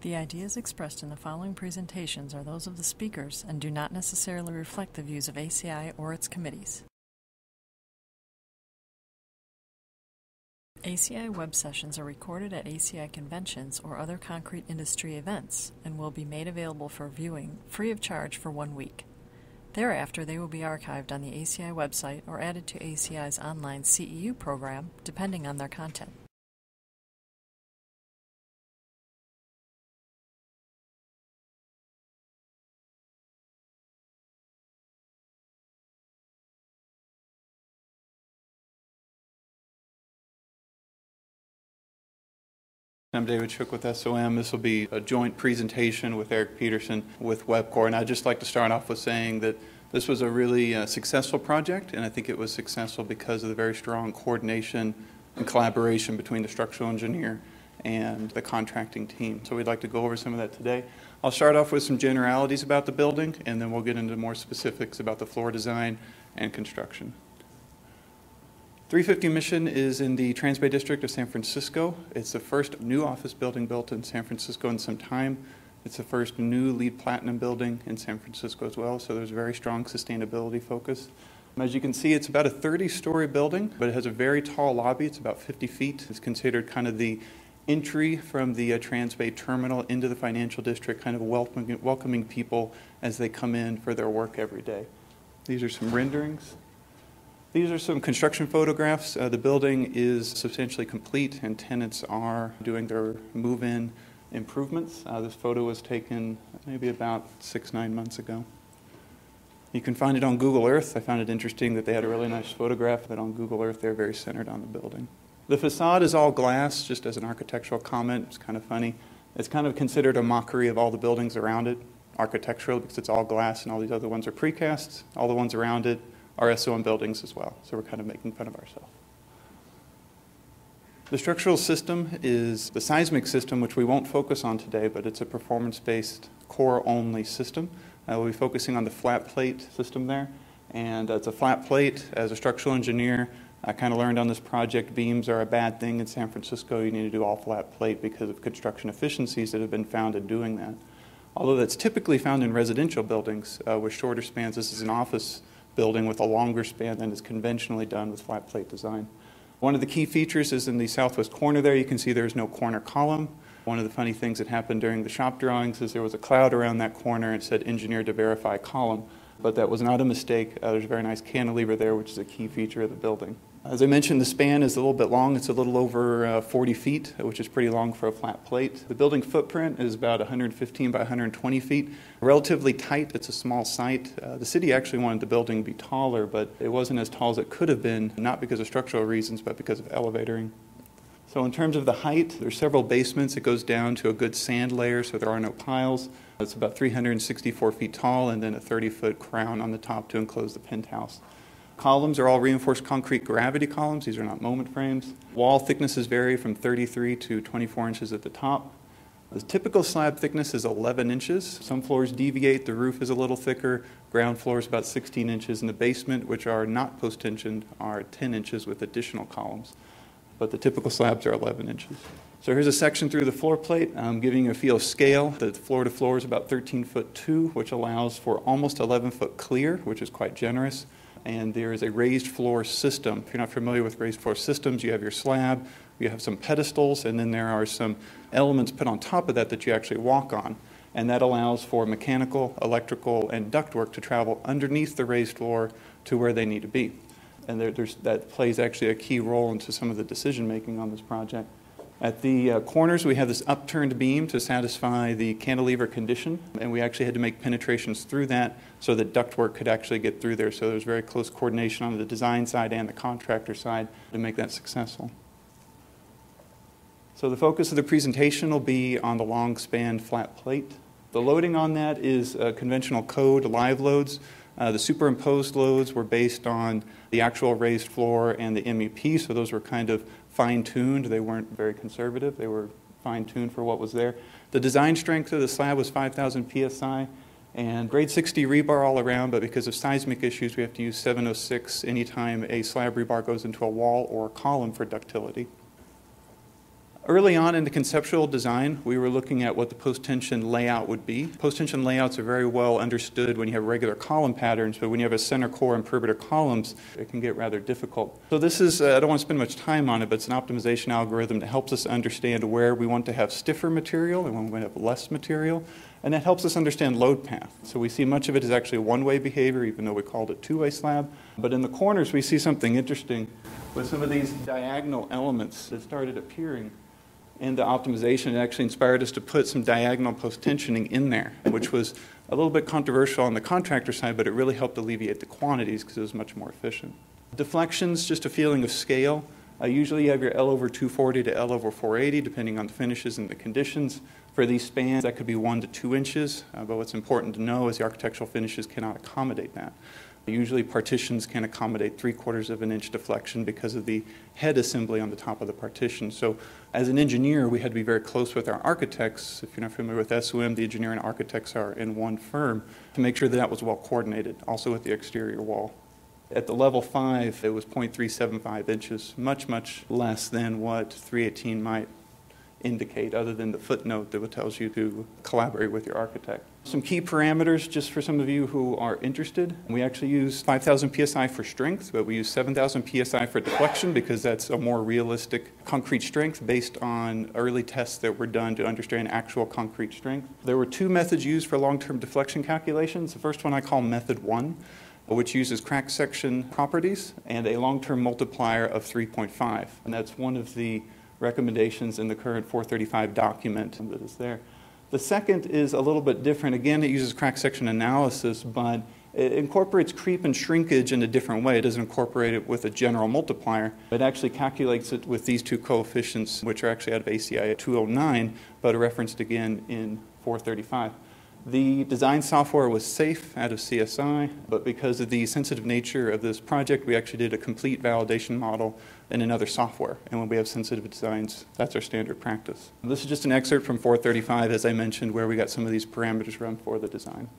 The ideas expressed in the following presentations are those of the speakers and do not necessarily reflect the views of ACI or its committees. ACI web sessions are recorded at ACI conventions or other concrete industry events and will be made available for viewing free of charge for one week. Thereafter, they will be archived on the ACI website or added to ACI's online CEU program, depending on their content. I'm David Shook with SOM. This will be a joint presentation with Eric Peterson with Webcor. And I'd just like to start off with saying that this was a really uh, successful project, and I think it was successful because of the very strong coordination and collaboration between the structural engineer and the contracting team. So we'd like to go over some of that today. I'll start off with some generalities about the building, and then we'll get into more specifics about the floor design and construction. 350 Mission is in the Transbay District of San Francisco. It's the first new office building built in San Francisco in some time. It's the first new LEED Platinum building in San Francisco as well, so there's a very strong sustainability focus. As you can see, it's about a 30 story building, but it has a very tall lobby. It's about 50 feet. It's considered kind of the entry from the uh, Transbay terminal into the financial district, kind of welcoming, welcoming people as they come in for their work every day. These are some renderings. These are some construction photographs. Uh, the building is substantially complete and tenants are doing their move in improvements. Uh, this photo was taken maybe about six, nine months ago. You can find it on Google Earth. I found it interesting that they had a really nice photograph, but on Google Earth they're very centered on the building. The facade is all glass, just as an architectural comment. It's kind of funny. It's kind of considered a mockery of all the buildings around it, architectural, because it's all glass and all these other ones are precast. All the ones around it our SOM buildings as well. So we're kind of making fun of ourselves. The structural system is the seismic system, which we won't focus on today, but it's a performance based core only system. Uh, we'll be focusing on the flat plate system there. And it's a flat plate. As a structural engineer, I kind of learned on this project beams are a bad thing in San Francisco. You need to do all flat plate because of construction efficiencies that have been found in doing that. Although that's typically found in residential buildings uh, with shorter spans, this is an office building with a longer span than is conventionally done with flat plate design. One of the key features is in the southwest corner there. You can see there's no corner column. One of the funny things that happened during the shop drawings is there was a cloud around that corner and said engineer to verify column, but that was not a mistake. Uh, there's a very nice cantilever there, which is a key feature of the building. As I mentioned, the span is a little bit long. It's a little over uh, 40 feet, which is pretty long for a flat plate. The building footprint is about 115 by 120 feet. Relatively tight. It's a small site. Uh, the city actually wanted the building to be taller, but it wasn't as tall as it could have been, not because of structural reasons, but because of elevatoring. So, in terms of the height, there's several basements. It goes down to a good sand layer, so there are no piles. It's about 364 feet tall, and then a 30 foot crown on the top to enclose the penthouse. Columns are all reinforced concrete gravity columns. These are not moment frames. Wall thicknesses vary from 33 to 24 inches at the top. The typical slab thickness is 11 inches. Some floors deviate, the roof is a little thicker. Ground floor is about 16 inches, and the basement, which are not post tensioned, are 10 inches with additional columns. But the typical slabs are 11 inches. So here's a section through the floor plate, um, giving you a feel of scale. The floor to floor is about 13 foot 2, which allows for almost 11 foot clear, which is quite generous and there is a raised floor system. If you're not familiar with raised floor systems, you have your slab, you have some pedestals, and then there are some elements put on top of that that you actually walk on. And that allows for mechanical, electrical, and ductwork to travel underneath the raised floor to where they need to be. And there, that plays actually a key role into some of the decision making on this project. At the uh, corners, we have this upturned beam to satisfy the cantilever condition, and we actually had to make penetrations through that so that ductwork could actually get through there. So there was very close coordination on the design side and the contractor side to make that successful. So the focus of the presentation will be on the long span flat plate. The loading on that is conventional code live loads. Uh, the superimposed loads were based on the actual raised floor and the MEP, so those were kind of fine tuned. They weren't very conservative, they were fine tuned for what was there. The design strength of the slab was 5,000 psi and grade 60 rebar all around, but because of seismic issues, we have to use 706 anytime a slab rebar goes into a wall or a column for ductility. Early on in the conceptual design, we were looking at what the post-tension layout would be. Post-tension layouts are very well understood when you have regular column patterns, but when you have a center core and perimeter columns, it can get rather difficult. So this is, uh, I don't want to spend much time on it, but it's an optimization algorithm that helps us understand where we want to have stiffer material and when we want to have less material, and that helps us understand load path. So we see much of it is actually one-way behavior, even though we called it two-way slab. But in the corners, we see something interesting with some of these diagonal elements that started appearing in the optimization, it actually inspired us to put some diagonal post-tensioning in there, which was a little bit controversial on the contractor side, but it really helped alleviate the quantities because it was much more efficient. Deflections, just a feeling of scale. Uh, usually you have your L over 240 to L over 480, depending on the finishes and the conditions. For these spans, that could be one to two inches, uh, but what's important to know is the architectural finishes cannot accommodate that. Usually partitions can accommodate three quarters of an inch deflection because of the head assembly on the top of the partition. So as an engineer, we had to be very close with our architects. If you're not familiar with SOM, the engineer and architects are in one firm to make sure that that was well coordinated, also with the exterior wall. At the level 5, it was 0.375 inches, much, much less than what 318 might indicate other than the footnote that tells you to collaborate with your architect. Some key parameters just for some of you who are interested. We actually use 5,000 psi for strength, but we use 7,000 psi for deflection because that's a more realistic concrete strength based on early tests that were done to understand actual concrete strength. There were two methods used for long-term deflection calculations. The first one I call method 1 which uses crack section properties and a long-term multiplier of 3.5. And that's one of the recommendations in the current 435 document that is there. The second is a little bit different. Again, it uses crack section analysis, but it incorporates creep and shrinkage in a different way. It doesn't incorporate it with a general multiplier. It actually calculates it with these two coefficients, which are actually out of ACI 209, but referenced again in 435. The design software was SAFE out of CSI, but because of the sensitive nature of this project, we actually did a complete validation model in another software. And when we have sensitive designs, that's our standard practice. This is just an excerpt from 435, as I mentioned, where we got some of these parameters run for the design.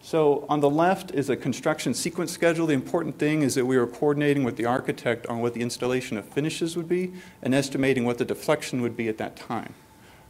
So on the left is a construction sequence schedule. The important thing is that we were coordinating with the architect on what the installation of finishes would be and estimating what the deflection would be at that time.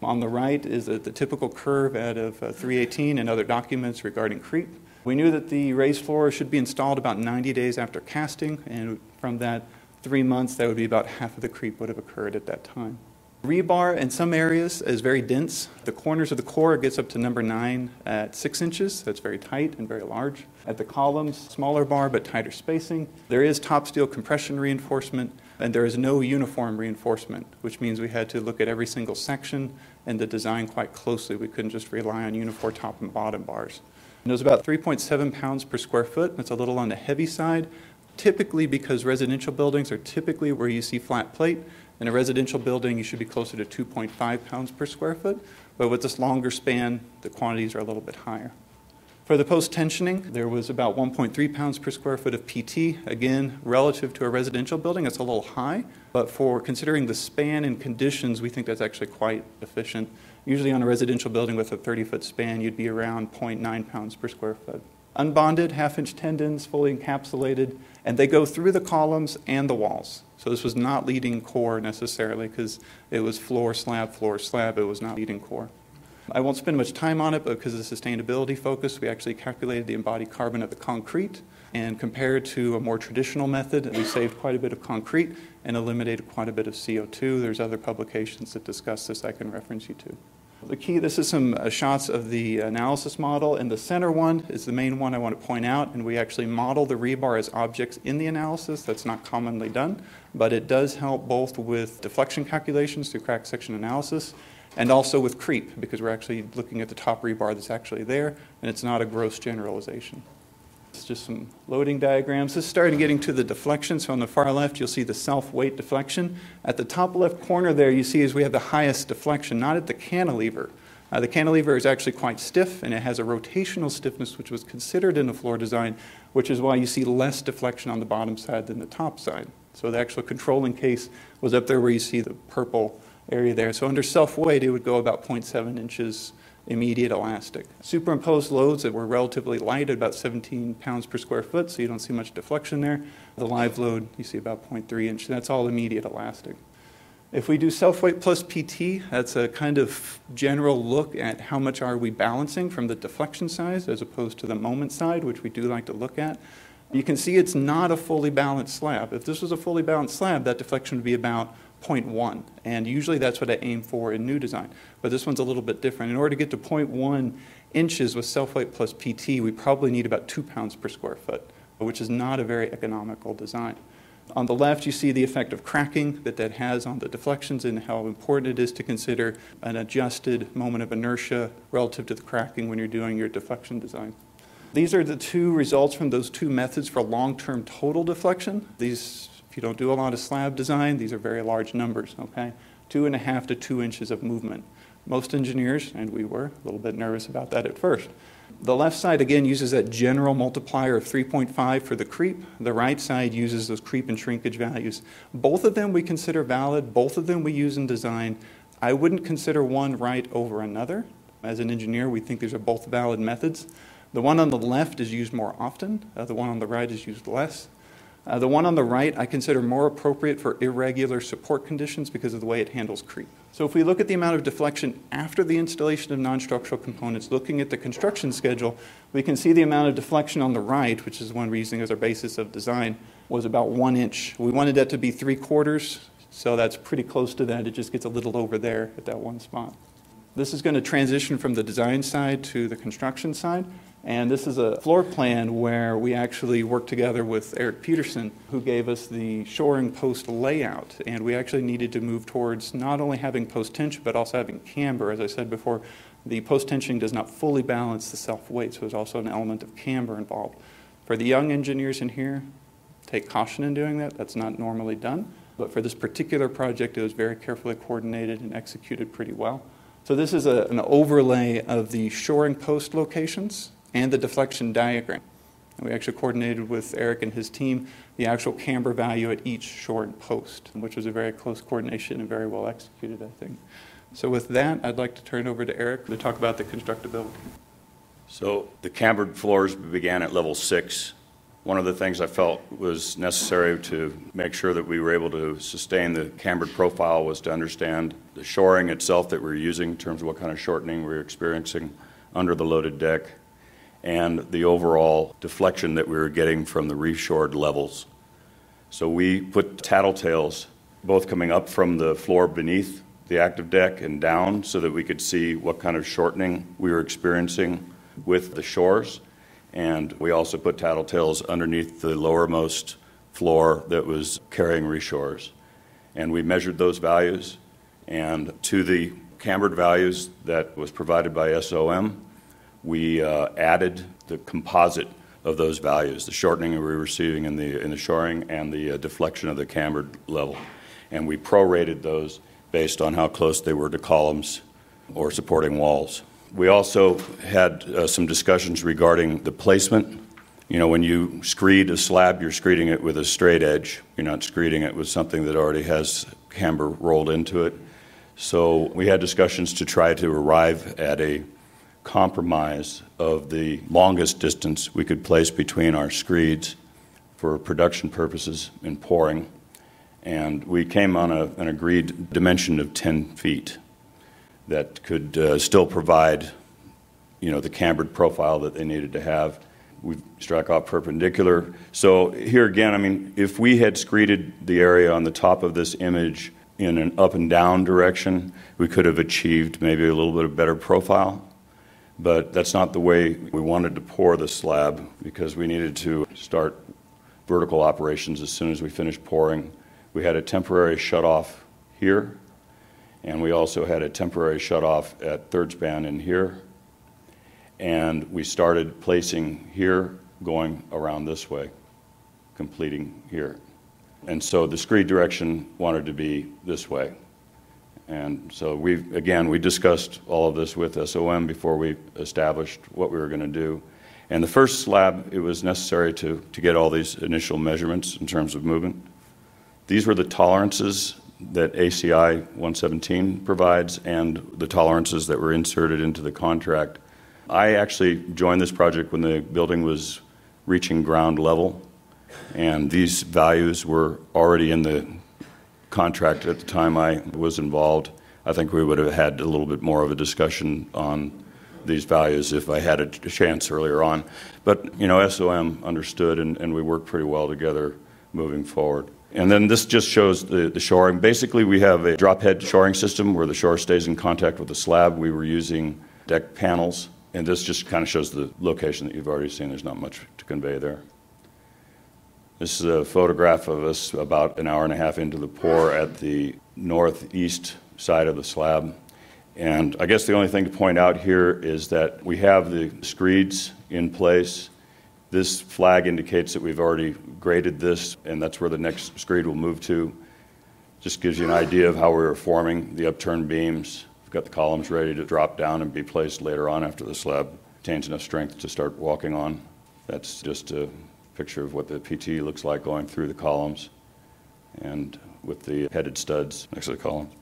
On the right is a, the typical curve out of uh, 318 and other documents regarding creep. We knew that the raised floor should be installed about 90 days after casting, and from that three months, that would be about half of the creep would have occurred at that time. Rebar in some areas is very dense. The corners of the core gets up to number nine at six inches. That's very tight and very large. At the columns, smaller bar but tighter spacing. There is top steel compression reinforcement and there is no uniform reinforcement, which means we had to look at every single section and the design quite closely. We couldn't just rely on uniform top and bottom bars. And it was about 3.7 pounds per square foot. That's a little on the heavy side, typically because residential buildings are typically where you see flat plate. In a residential building, you should be closer to 2.5 pounds per square foot. But with this longer span, the quantities are a little bit higher. For the post-tensioning, there was about 1.3 pounds per square foot of PT. Again, relative to a residential building, it's a little high, but for considering the span and conditions, we think that's actually quite efficient. Usually on a residential building with a 30-foot span, you'd be around 0.9 pounds per square foot. Unbonded, half-inch tendons, fully encapsulated, and they go through the columns and the walls. So this was not leading core necessarily because it was floor, slab, floor, slab. It was not leading core. I won't spend much time on it, but because of the sustainability focus, we actually calculated the embodied carbon of the concrete and compared to a more traditional method, we saved quite a bit of concrete and eliminated quite a bit of CO2. There's other publications that discuss this I can reference you to. The key, this is some uh, shots of the analysis model, and the center one is the main one I want to point out, and we actually model the rebar as objects in the analysis. That's not commonly done, but it does help both with deflection calculations through crack section analysis and also with creep, because we're actually looking at the top rebar that's actually there, and it's not a gross generalization. It's just some loading diagrams. This is starting getting to the deflection. So on the far left, you'll see the self-weight deflection. At the top left corner there, you see is we have the highest deflection, not at the cantilever. Uh, the cantilever is actually quite stiff, and it has a rotational stiffness, which was considered in the floor design, which is why you see less deflection on the bottom side than the top side. So the actual controlling case was up there where you see the purple area there. So under self-weight, it would go about 0.7 inches immediate elastic. Superimposed loads that were relatively light at about 17 pounds per square foot, so you don't see much deflection there. The live load, you see about 0.3 inch. That's all immediate elastic. If we do self-weight plus PT, that's a kind of general look at how much are we balancing from the deflection side as opposed to the moment side, which we do like to look at. You can see it's not a fully balanced slab. If this was a fully balanced slab, that deflection would be about 0.1, and usually that's what I aim for in new design. But this one's a little bit different. In order to get to 0.1 inches with self-weight plus PT, we probably need about two pounds per square foot, which is not a very economical design. On the left, you see the effect of cracking that that has on the deflections and how important it is to consider an adjusted moment of inertia relative to the cracking when you're doing your deflection design. These are the two results from those two methods for long-term total deflection. These, if you don't do a lot of slab design, these are very large numbers, okay? Two and a half to two inches of movement. Most engineers, and we were, a little bit nervous about that at first. The left side again uses that general multiplier of 3.5 for the creep. The right side uses those creep and shrinkage values. Both of them we consider valid, both of them we use in design. I wouldn't consider one right over another. As an engineer, we think these are both valid methods. The one on the left is used more often, uh, the one on the right is used less. Uh, the one on the right I consider more appropriate for irregular support conditions because of the way it handles creep. So if we look at the amount of deflection after the installation of non-structural components, looking at the construction schedule, we can see the amount of deflection on the right, which is one we're using as our basis of design, was about one inch. We wanted that to be three quarters, so that's pretty close to that. It just gets a little over there at that one spot. This is going to transition from the design side to the construction side. And this is a floor plan where we actually worked together with Eric Peterson, who gave us the shoring post layout. And we actually needed to move towards not only having post tension, but also having camber. As I said before, the post tensioning does not fully balance the self weight, so there's also an element of camber involved. For the young engineers in here, take caution in doing that. That's not normally done. But for this particular project, it was very carefully coordinated and executed pretty well. So this is a, an overlay of the shoring post locations and the deflection diagram. And we actually coordinated with Eric and his team the actual camber value at each shoring post, which was a very close coordination and very well executed, I think. So with that, I'd like to turn over to Eric to talk about the constructability. So the cambered floors began at level six. One of the things I felt was necessary to make sure that we were able to sustain the cambered profile was to understand the shoring itself that we we're using in terms of what kind of shortening we we're experiencing under the loaded deck and the overall deflection that we were getting from the reshored levels. So we put tattletales both coming up from the floor beneath the active deck and down so that we could see what kind of shortening we were experiencing with the shores. And we also put tattletales underneath the lowermost floor that was carrying reshores. And we measured those values, and to the cambered values that was provided by SOM, we uh, added the composite of those values, the shortening we were receiving in the, in the shoring and the uh, deflection of the cambered level. And we prorated those based on how close they were to columns or supporting walls. We also had uh, some discussions regarding the placement. You know, when you screed a slab, you're screeding it with a straight edge. You're not screeding it with something that already has camber rolled into it. So we had discussions to try to arrive at a compromise of the longest distance we could place between our screeds for production purposes in pouring. And we came on a, an agreed dimension of 10 feet that could uh, still provide, you know, the cambered profile that they needed to have. We struck off perpendicular. So here again, I mean, if we had screeded the area on the top of this image in an up and down direction, we could have achieved maybe a little bit of better profile but that's not the way we wanted to pour the slab because we needed to start vertical operations as soon as we finished pouring. We had a temporary shut off here, and we also had a temporary shut off at third span in here. And we started placing here, going around this way, completing here. And so the screed direction wanted to be this way. And so we, again, we discussed all of this with SOM before we established what we were going to do. And the first slab, it was necessary to, to get all these initial measurements in terms of movement. These were the tolerances that ACI 117 provides and the tolerances that were inserted into the contract. I actually joined this project when the building was reaching ground level, and these values were already in the contract at the time I was involved, I think we would have had a little bit more of a discussion on these values if I had a chance earlier on. But, you know, SOM understood and, and we worked pretty well together moving forward. And then this just shows the, the shoring. Basically, we have a drop head shoring system where the shore stays in contact with the slab. We were using deck panels, and this just kind of shows the location that you've already seen. There's not much to convey there. This is a photograph of us about an hour and a half into the pour at the northeast side of the slab. And I guess the only thing to point out here is that we have the screeds in place. This flag indicates that we've already graded this, and that's where the next screed will move to. Just gives you an idea of how we were forming the upturned beams. We've got the columns ready to drop down and be placed later on after the slab attains enough strength to start walking on. That's just a picture of what the PT looks like going through the columns and with the headed studs next to the columns.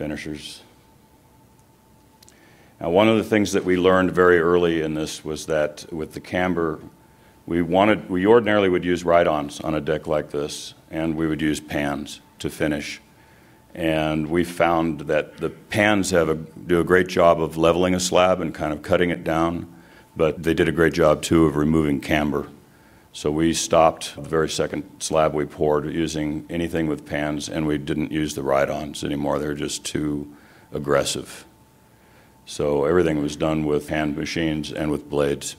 finishers. Now, one of the things that we learned very early in this was that with the camber, we wanted we ordinarily would use ride-ons on a deck like this, and we would use pans to finish. And we found that the pans have a, do a great job of leveling a slab and kind of cutting it down, but they did a great job too of removing camber. So we stopped the very second slab we poured using anything with pans, and we didn't use the ride-ons anymore. They're just too aggressive. So everything was done with hand machines and with blades.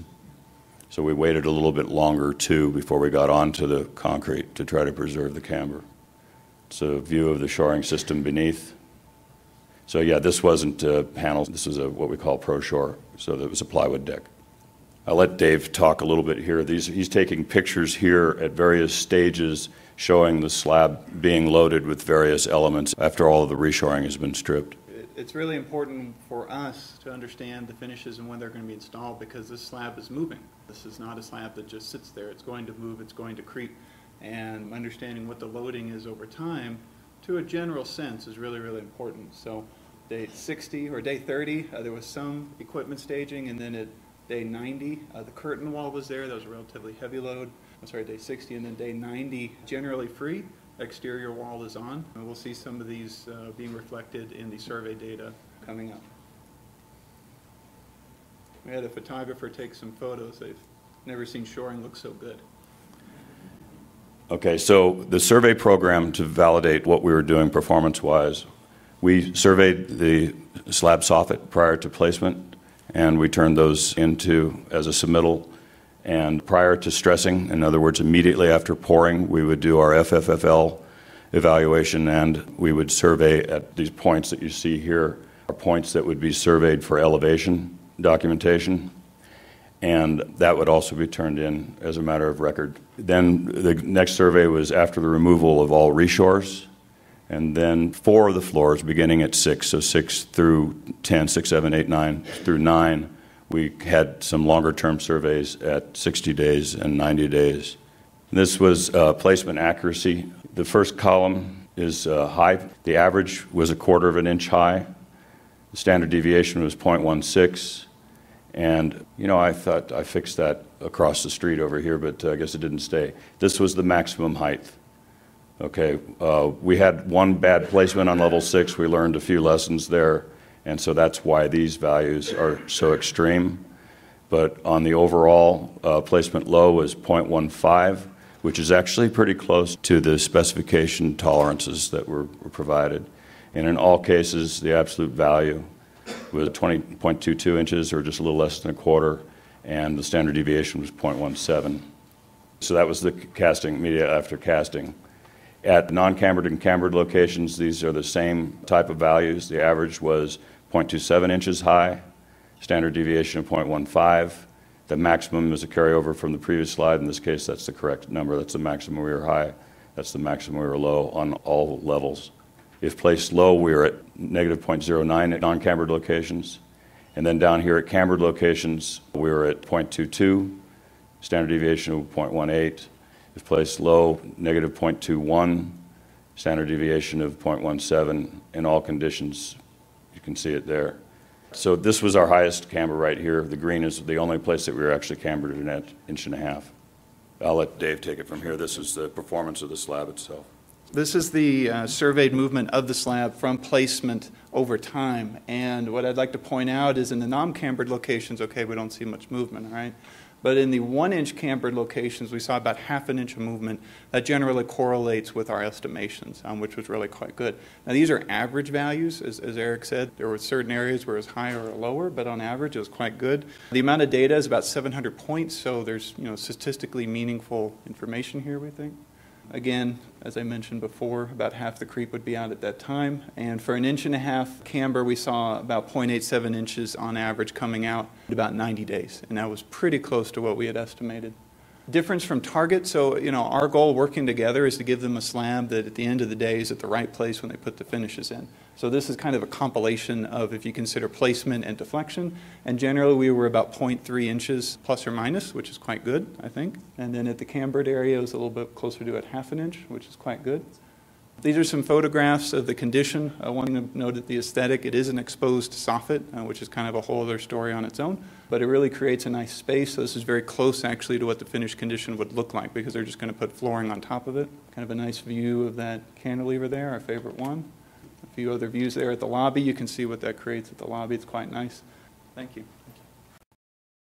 So we waited a little bit longer too before we got onto the concrete to try to preserve the camber. It's a view of the shoring system beneath. So yeah, this wasn't a panel. This was a what we call pro shore. So it was a plywood deck. I'll let Dave talk a little bit here. These, he's taking pictures here at various stages showing the slab being loaded with various elements after all of the reshoring has been stripped. It's really important for us to understand the finishes and when they're going to be installed because this slab is moving. This is not a slab that just sits there. It's going to move, it's going to creep. And understanding what the loading is over time to a general sense is really, really important. So day 60 or day 30, uh, there was some equipment staging and then at Day 90, uh, the curtain wall was there. That was a relatively heavy load. I'm sorry, day 60, and then day 90, generally free. Exterior wall is on. And we'll see some of these uh, being reflected in the survey data coming up. We had a photographer take some photos. They've never seen shoring look so good. Okay, so the survey program to validate what we were doing performance wise, we surveyed the slab soffit prior to placement and we turned those into as a submittal. And prior to stressing, in other words, immediately after pouring, we would do our FFFL evaluation and we would survey at these points that you see here are points that would be surveyed for elevation documentation. And that would also be turned in as a matter of record. Then the next survey was after the removal of all reshores and then four of the floors beginning at six, so six through 10, six, seven, eight, nine through nine. We had some longer term surveys at 60 days and 90 days. This was uh, placement accuracy. The first column is uh, high. The average was a quarter of an inch high. The standard deviation was 0.16. And, you know, I thought I fixed that across the street over here, but uh, I guess it didn't stay. This was the maximum height. Okay, uh, we had one bad placement on level six. We learned a few lessons there, and so that's why these values are so extreme. But on the overall, uh, placement low was 0.15, which is actually pretty close to the specification tolerances that were, were provided. And in all cases, the absolute value was 20.22 inches, or just a little less than a quarter, and the standard deviation was 0.17. So that was the casting, media after casting. At non-cambered and cambered locations, these are the same type of values. The average was 0.27 inches high, standard deviation of 0.15. The maximum is a carryover from the previous slide. In this case, that's the correct number. That's the maximum we were high. That's the maximum we were low on all levels. If placed low, we are at negative 0.09 at non-cambered locations. And then down here at cambered locations, we are at 0.22, standard deviation of 0.18, if placed low, negative 0.21, standard deviation of 0.17 in all conditions. You can see it there. So this was our highest camber right here. The green is the only place that we were actually cambered at an inch and a half. I'll let Dave take it from here. This is the performance of the slab itself. This is the uh, surveyed movement of the slab from placement over time. And what I'd like to point out is in the non-cambered locations, okay, we don't see much movement, all right? But in the one-inch cambered locations, we saw about half an inch of movement. That generally correlates with our estimations, um, which was really quite good. Now, these are average values, as, as Eric said. There were certain areas where it was higher or lower, but on average, it was quite good. The amount of data is about 700 points, so there's you know statistically meaningful information here, we think. Again, as I mentioned before, about half the creep would be out at that time. And for an inch and a half camber, we saw about 0.87 inches on average coming out in about 90 days. And that was pretty close to what we had estimated. Difference from target, so you know, our goal working together is to give them a slab that at the end of the day is at the right place when they put the finishes in. So this is kind of a compilation of if you consider placement and deflection. And generally we were about 0.3 inches plus or minus, which is quite good, I think. And then at the cambered area it was a little bit closer to at half an inch, which is quite good. These are some photographs of the condition. I want to note that the aesthetic, it is an exposed soffit, uh, which is kind of a whole other story on its own, but it really creates a nice space. So this is very close actually to what the finished condition would look like because they're just going to put flooring on top of it. Kind of a nice view of that cantilever there, our favorite one. A few other views there at the lobby. You can see what that creates at the lobby. It's quite nice. Thank you.